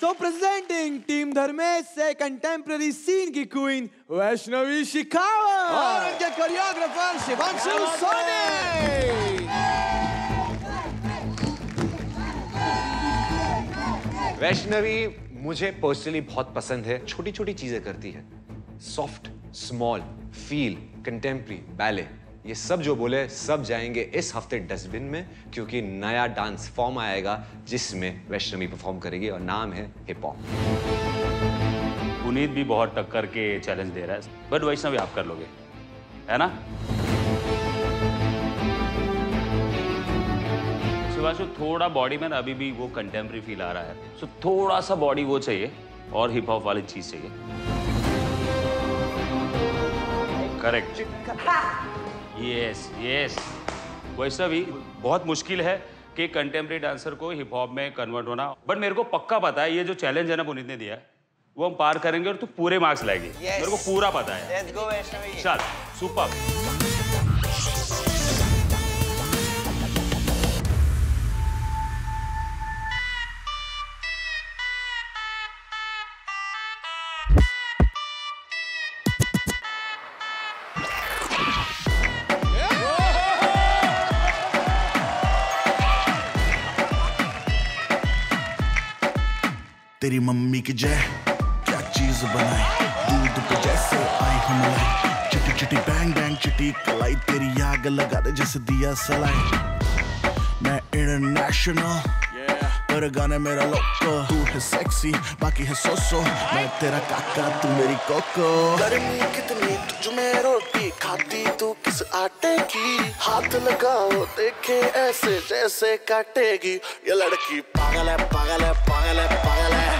So presenting Team Dharmesh से contemporary scene की queen Vaishnavi Shekhawat और उनके कोरियोग्राफर शिवांशु सोनी वैष्णवी मुझे पर्सनली बहुत पसंद है। छोटी छोटी चीज़ें करती है। Soft small feel contemporary ballet ये सब जो बोले सब जाएँगे इस हफ़्ते डस्टबिन में क्योंकि नया डांस फॉर्म आएगा जिसमें वैष्णवी परफॉर्म करेगी और नाम है हिप हॉप पुनीत भी बहुत टक्कर के चैलेंज दे रहा है। बट वैष्णवी आप कर लोगे है ना? शिवाशु थोड़ा बॉडी में ना अभी भी वो कंटेम्प्रेरी फील आ रहा है। सो थोड़ा सा बॉडी वो चाहिए और हिप हॉप वाली चीज़ चाहिए। करेक्ट यस यस वैसे भी बहुत मुश्किल है कि कंटेम्प्रेरी डांसर को हिप हॉप में कन्वर्ट होना। बट मेरे को पक्का पता है ये जो चैलेंज है ना पुनीत ने दिया है वो हम पार करेंगे और तू पूरे मार्क्स लाएगी। Yes. मेरे को पूरा पता है। चल सुपर तेरी मम्मी की जय। क्या चीज़ बनाई दूध पे जैसे आई हम चिटी चिटी बैंग बैंग चिटी कलाई तेरी आग लगा दे जैसे दिया सलाई। मैं इंटरनेशनल पर गाने मेरा लोको तू है सेक्सी बाकी है सोसो मैं तेरा काका, तू मेरी कोको गर्मी कितनी, तुझ में रोटी खाती, तू किस आटे की? हाथ लगाओ, देखे ऐसे जैसे काटेगी। ये लड़की पागल है पागल है पागल है पागल है।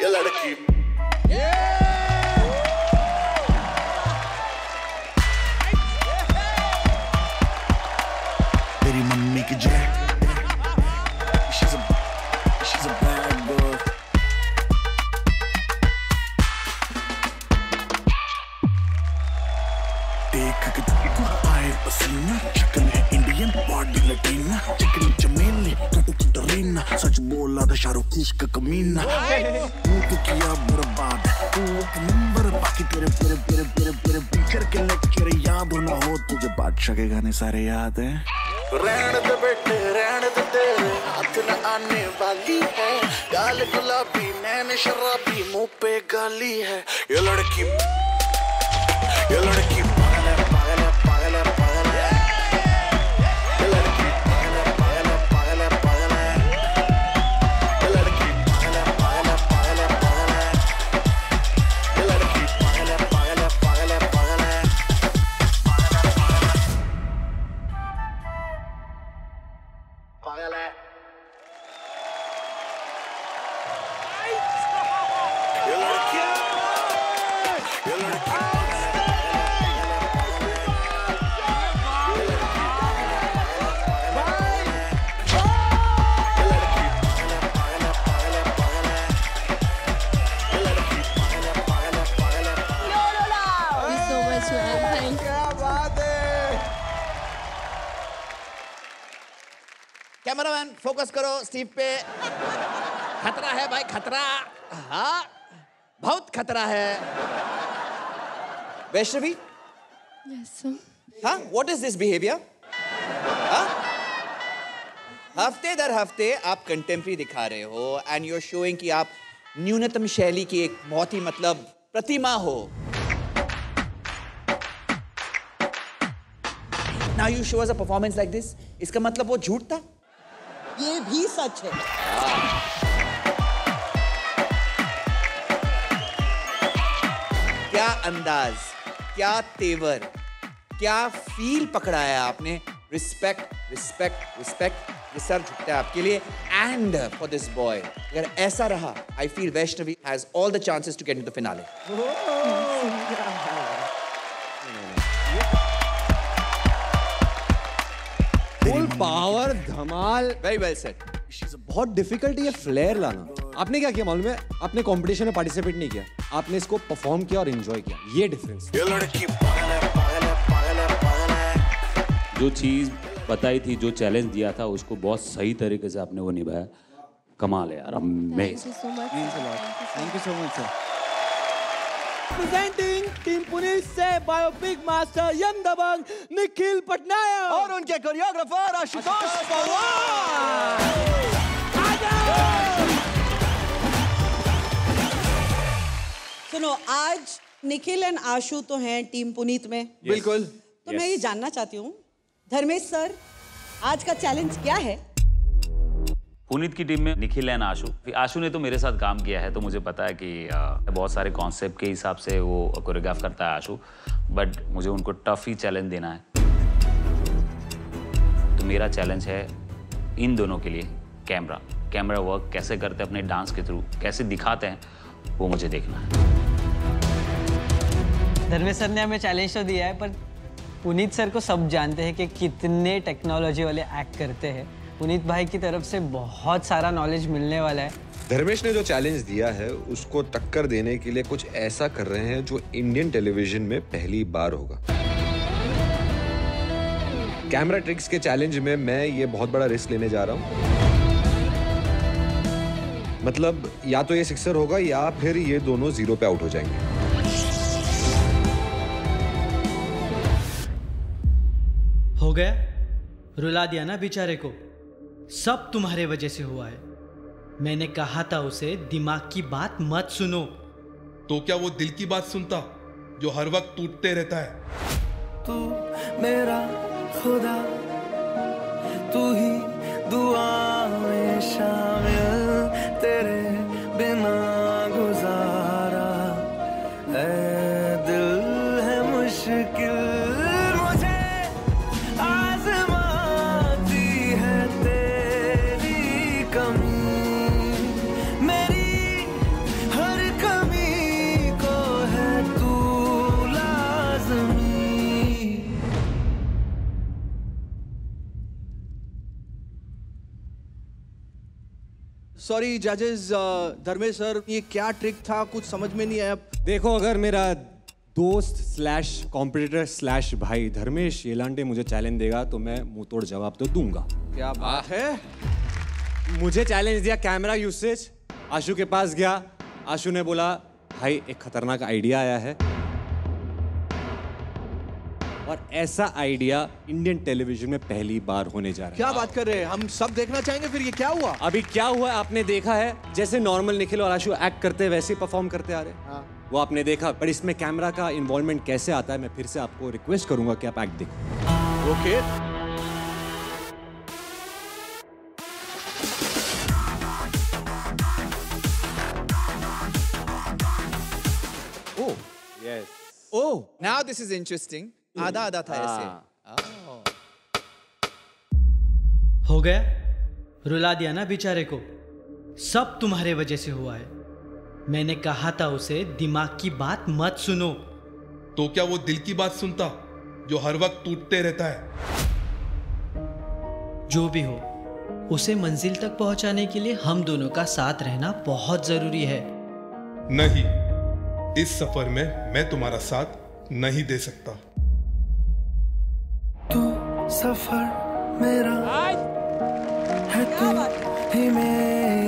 ये लड़की। तेरी मम्मी की जय. देख के तुमको आए पसीना। शक्ल है इंडियन बॉडी लटीना। चिकनी शाहरुख इश्क कमीना तू तो किया बर्बाद। तू एक नंबर बाकी तेरे तेरे तेरे तेरे तेरे पीकर के लेक्चर याद ना हो तुझे। बादशाह के गाने सारे याद हैं। रहन दे बेटे, रहन दे तेरे। हाथ न आने वाली है। गाल गुलाबी, नैन शराबी, मुँह पे गाली है। ये लड़की ये लड़की फोकस करो स्टीव पे। खतरा है भाई खतरा। हाँ बहुत खतरा है। वैष्णवी? Yes, sir. हाँ व्हाट इज़ दिस बिहेवियर हफ़्ते दर हफ़्ते आप कंटेम्प्री दिखा रहे हो एंड यू आर शोइंग कि आप न्यूनतम शैली की एक बहुत ही मतलब प्रतिमा हो। Now you show us a performance like this इसका मतलब वो झूठ था? ये भी सच है। क्या अंदाज क्या तेवर क्या फील पकड़ा है आपने? रिस्पेक्ट रिस्पेक्ट रिस्पेक्ट ये सर झुकता है आपके लिए। एंड फॉर दिस बॉय अगर ऐसा रहा I feel Vaishnavi has all the chances to get in the finale full power Dhamaal. Very well set बहुत डिफ़िकल्ट ये फ्लेयर लाना। आपने क्या किया मालूम है? आपने कंपटीशन में पार्टिसिपेट नहीं किया। आपने इसको परफॉर्म किया और एंजॉय किया। ये डिफरेंस ये लड़की पागल है पागल है पागल है पागल है। जो चीज़ बताई थी जो चैलेंज दिया था उसको बहुत सही तरीके से आपने वो निभाया। कमाल है यार amazing you so much. Means a Presenting Team Puneet से बायोपिक मास्टर यम दबंग निखिल पटनायक और उनके कोरियोग्राफर आशुतोष पवार। सुनो आज निखिल एंड आशु तो हैं टीम पुनीत में। बिल्कुल। yes. तो yes. मैं ये जानना चाहती हूँ धर्मेश सर आज का चैलेंज क्या है? पुनीत की टीम में निखिल एंड आशु। आशु ने तो मेरे साथ काम किया है तो मुझे पता है कि बहुत सारे कॉन्सेप्ट के हिसाब से वो कोरियोग्राफ करता है आशु बट मुझे उनको टफ ही चैलेंज देना है। तो मेरा चैलेंज है इन दोनों के लिए कैमरा कैमरा वर्क कैसे करते हैं अपने डांस के थ्रू कैसे दिखाते हैं, वो मुझे देखना है। धर्मेश सर ने हमें चैलेंज तो दिया है, पर पुनीत सर को सब जानते हैं कि कितने टेक्नोलॉजी वाले एक्ट करते हैं। पुनीत भाई की तरफ़ से बहुत सारा नॉलेज मिलने वाला है। धर्मेश ने जो चैलेंज दिया है उसको टक्कर देने के लिए कुछ ऐसा कर रहे हैं जो इंडियन टेलीविज़न में पहली बार होगा। कैमरा ट्रिक्स के चैलेंज में मैं ये बहुत बड़ा रिस्क लेने जा रहा हूँ। मतलब या तो ये सिक्सर होगा या फिर ये दोनों ज़ीरो पे आउट हो जाएँगे। हो गया? रुला दिया ना बेचारे को। सब तुम्हारे वजह से हुआ है। मैंने कहा था उसे दिमाग की बात मत सुनो। तो क्या वो दिल की बात सुनता जो हर वक्त टूटते रहता है? तू मेरा खुदा तू ही दुआ में शामिल तेरे बिना गुजारा ऐ सॉरी जजेस धर्मेश सर ये क्या ट्रिक था? कुछ समझ में नहीं आया। देखो अगर मेरा दोस्त स्लैश कॉम्पिटिटर स्लैश भाई धर्मेश येलांडे मुझे चैलेंज देगा तो मैं मुँह तोड़ जवाब तो दूँगा। क्या बात है? मुझे चैलेंज दिया कैमरा यूसेज आशु के पास गया। आशु ने बोला भाई एक खतरनाक आइडिया आया है। और ऐसा आइडिया इंडियन टेलीविज़न में पहली बार होने जा रहा है। क्या बात कर रहे हैं? हम सब देखना चाहेंगे फिर ये क्या हुआ? अभी क्या हुआ आपने देखा है? जैसे नॉर्मल निखिल और आशु एक्ट करते हैं वैसे परफॉर्म करते आ रहे हैं। वो आपने देखा पर इसमें कैमरा का इन्वॉल्वमेंट कैसे आता है मैं फिर से आपको रिक्वेस्ट करूँगा कि आप एक्ट देखो। Okay yes oh, now this is interesting. आधा आधा था ऐसे. हो गया? रुला दिया ना बेचारे को। सब तुम्हारे वजह से हुआ है। मैंने कहा था उसे दिमाग की बात मत सुनो। तो क्या वो दिल की बात सुनता जो हर वक्त टूटते रहता है? जो भी हो उसे मंजिल तक पहुँचाने के लिए हम दोनों का साथ रहना बहुत ज़रूरी है। नहीं इस सफ़र में मैं तुम्हारा साथ नहीं दे सकता। सफ़र मेरा है तू ही मेरी।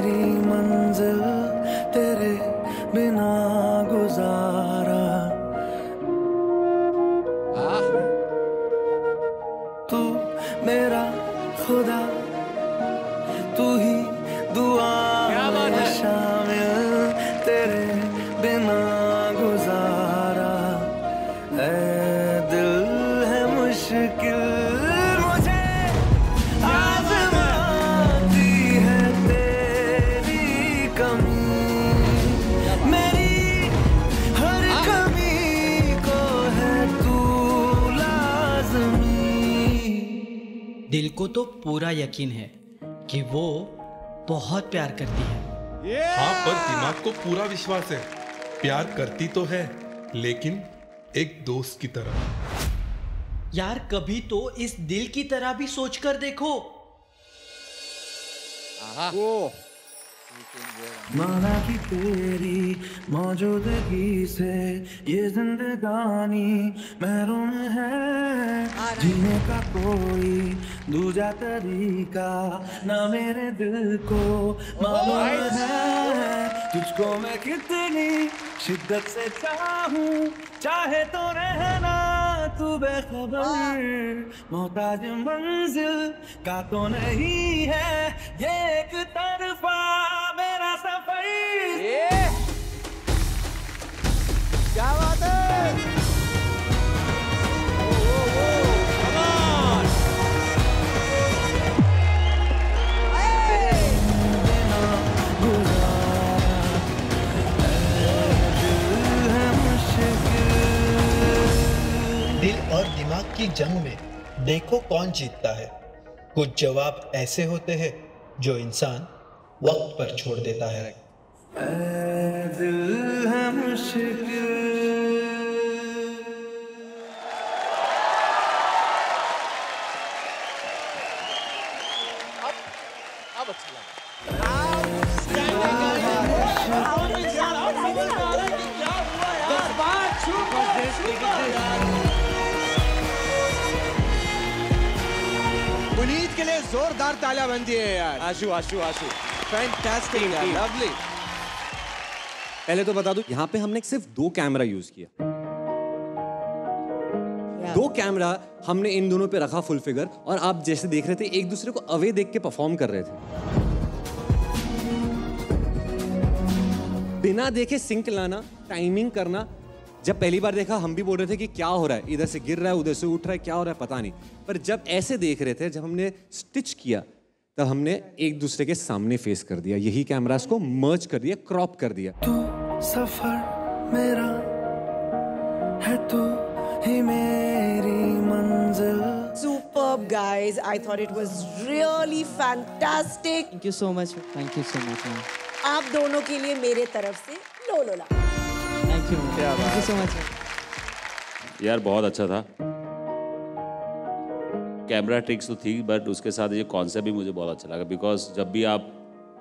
को तो पूरा यकीन है कि वो बहुत प्यार करती है। हाँ पर दिमाग को पूरा विश्वास है। प्यार करती तो है लेकिन एक दोस्त की तरह। यार कभी तो इस दिल की तरह भी सोच कर देखो माना कि तेरी मौजूदगी से ये जिंदगानी महरूम है। जीने का कोई दूजा तरीका ना मेरे दिल को मालूम है। तुझको मैं कितनी शिद्दत से चाहूँ चाहे तो रहना तू बेखबर। मोहताज मंजिल का तो नहीं है ये एक तरफा। दिल और दिमाग की जंग में देखो कौन जीतता है। कुछ जवाब ऐसे होते हैं जो इंसान वक्त पर छोड़ देता है। दिल है आशु आशु आशु। फैंटास्टिक लवली पहले तो बता दूँ यहाँ पे हमने सिर्फ़ दो कैमरा यूज़ किया। दो कैमरा हमने इन दोनों पे रखा फुल फिगर और आप जैसे देख रहे थे एक दूसरे को अवे देख के परफॉर्म कर रहे थे। बिना देखे सिंक लाना टाइमिंग करना जब पहली बार देखा हम भी बोल रहे थे कि क्या हो रहा है? इधर से गिर रहा है उधर से उठ रहा है क्या हो रहा है पता नहीं। पर जब ऐसे देख रहे थे जब हमने स्टिच किया तब हमने एक दूसरे के सामने फेस कर दिया यही कैमरास को मर्ज कर दिया क्रॉप कर दिया तू सफ़र मेरा है तू ही मेरी मंजिल Superb, guys. I thought it was really fantastic. Thank you so much. Thank you so much. ma'am. आप दोनों के लिए मेरे तरफ़ से लो लोला Thank you. Thank you so much. यार बहुत अच्छा था कैमरा ट्रिक्स तो थी बट उसके साथ ये कॉन्सेप्ट भी मुझे बहुत अच्छा लगा बिकॉज़ जब भी आप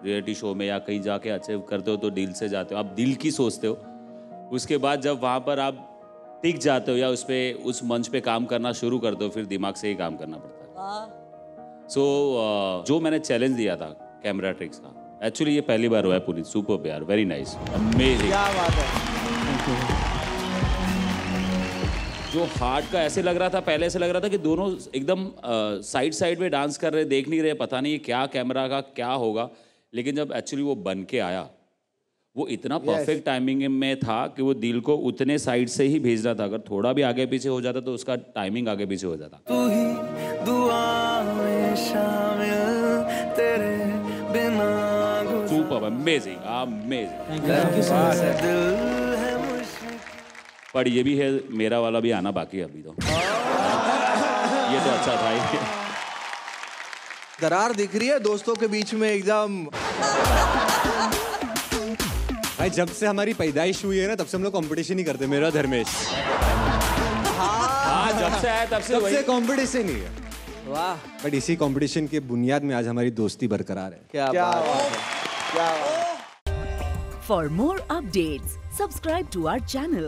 रियलिटी शो में या कहीं जाके अच्छे करते हो तो दिल से जाते हो आप दिल की सोचते हो। उसके बाद जब वहाँ पर आप टिक जाते हो या उस पर उस मंच पे काम करना शुरू करते हो फिर दिमाग से ही काम करना पड़ता है। सो so, uh, जो मैंने चैलेंज दिया था कैमरा ट्रिक्स का एक्चुअली ये पहली बार हुआ है पूरी सुपर प्यार वेरी नाइस अमेजिंग क्या बात है। जो हार्ट का ऐसे लग रहा था पहले ऐसे लग रहा था कि दोनों एकदम साइड साइड में डांस कर रहे देख नहीं रहे पता नहीं क्या कैमरा का क्या होगा। लेकिन जब एक्चुअली वो बन के आया वो इतना परफेक्ट टाइमिंग में था कि वो दिल को उतने साइड से ही भेजना था। अगर थोड़ा भी आगे पीछे हो जाता तो उसका टाइमिंग आगे पीछे हो जाता। तू ही दुआ में शामिल तेरे बिना सुपर अमेजिंग अमेजिंग पर ये भी है मेरा वाला भी आना बाकी है अभी तो। ये तो अच्छा था ही दरार दिख रही है दोस्तों के बीच में एकदम। भाई जब से हमारी पैदाइश हुई है ना तब से हम लोग कंपटीशन ही करते मेरा धर्मेश। हाँ जब से आया तब से तब से कंपटीशन ही है। वाह। बट इसी कंपटीशन के बुनियाद में आज हमारी दोस्ती बरकरार है। क्या बात है। क्या बात है। For more updates, subscribe to our channel,